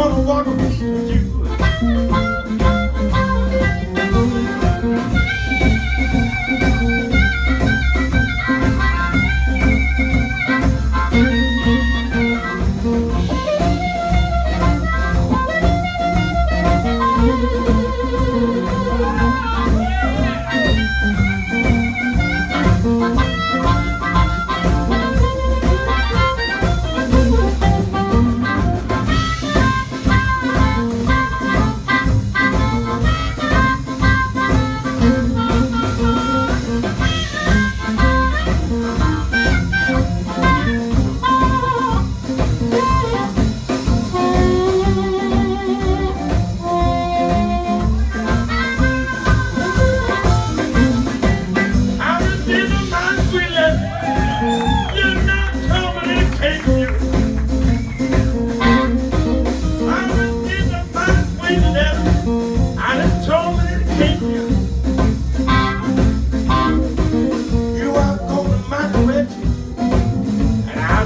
wanna walk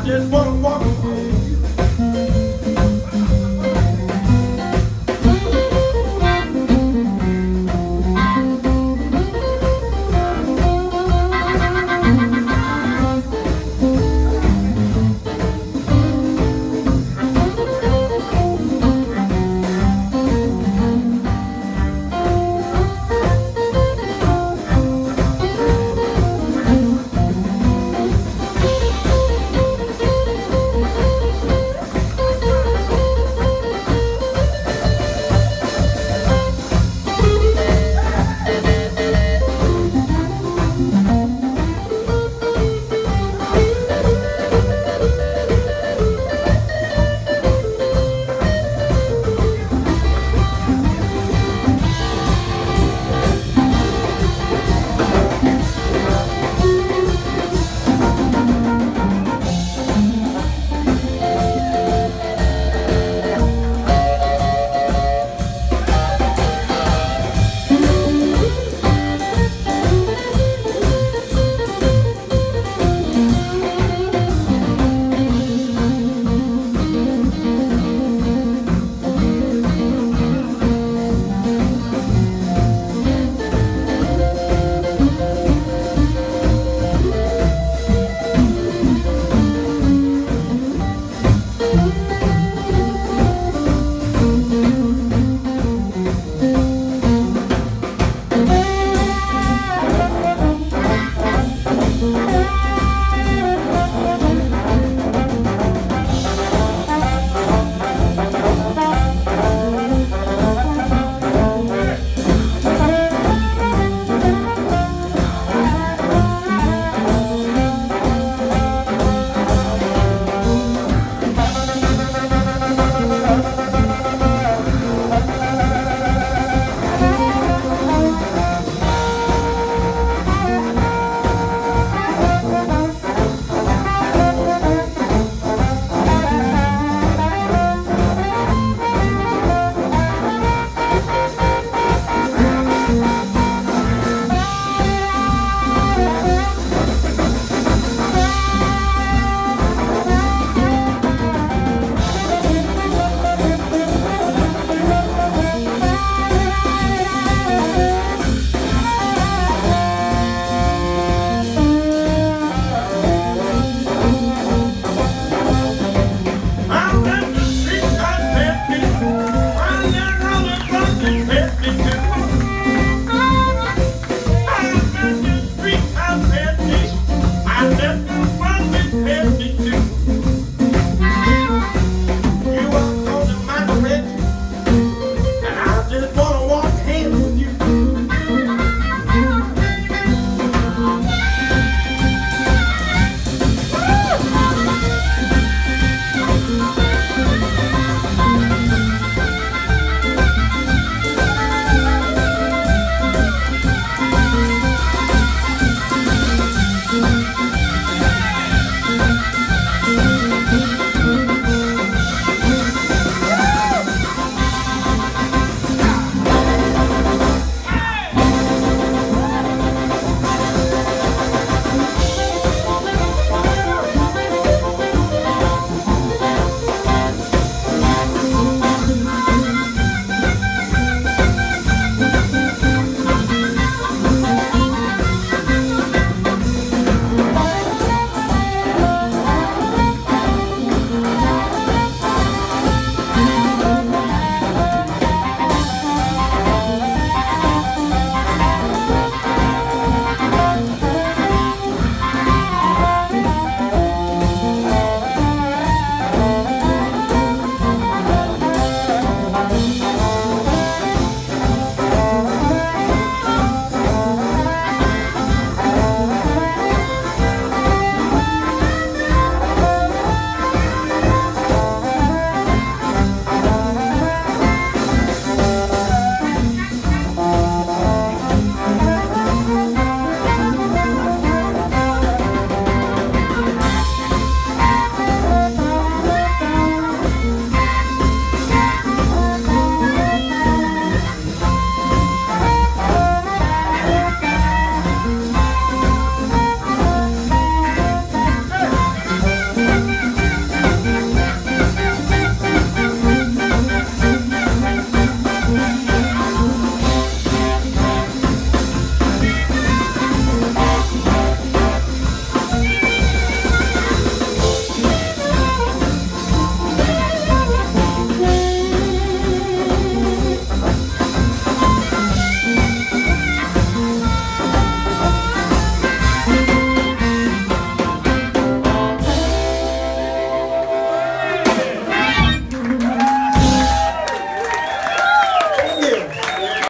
just wanna walk